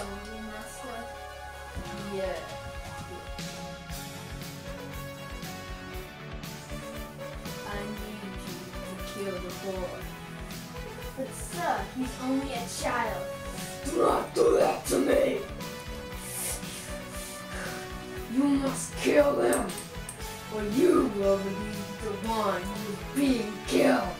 I need you to kill the boy. But sir, he's only a child. Do not do that to me! You must kill him, or you will be the one who is being killed.